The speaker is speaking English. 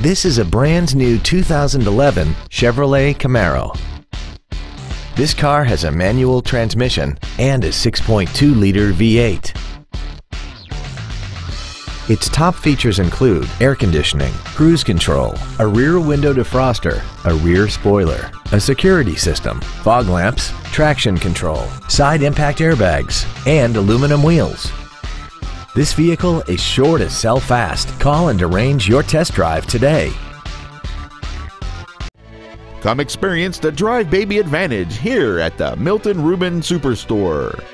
This is a brand new 2011 Chevrolet Camaro. This car has a manual transmission and a 6.2-liter V8. Its top features include air conditioning, cruise control, a rear window defroster, a rear spoiler, a security system, fog lamps, traction control, side impact airbags, and aluminum wheels. This vehicle is sure to sell fast. Call and arrange your test drive today. Come experience the Drive Baby Advantage here at the Milton Ruben Superstore.